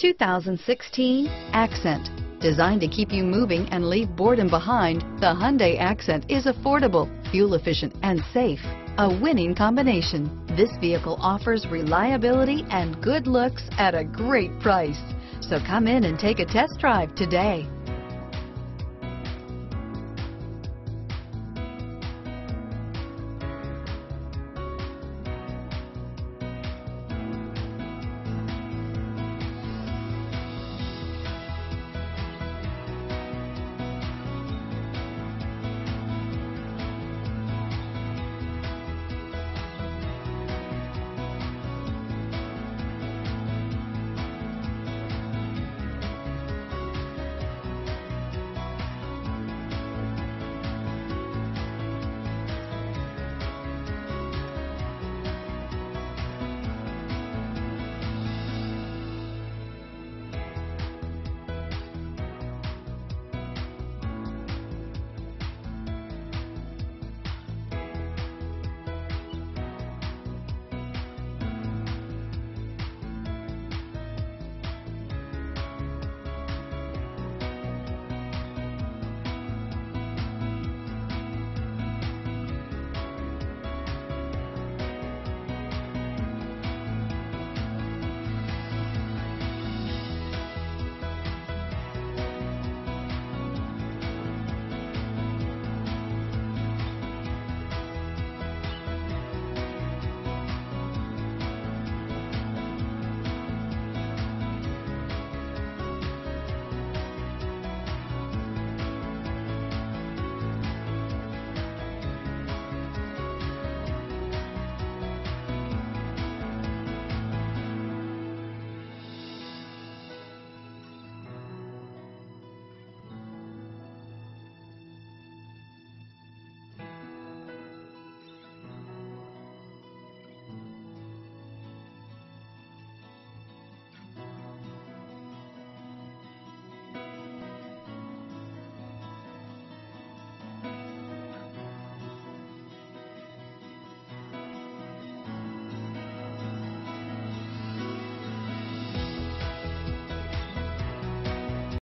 2016 Accent. Designed to keep you moving and leave boredom behind, the Hyundai Accent is affordable, fuel efficient, and safe. A winning combination. This vehicle offers reliability and good looks at a great price. So come in and take a test drive today.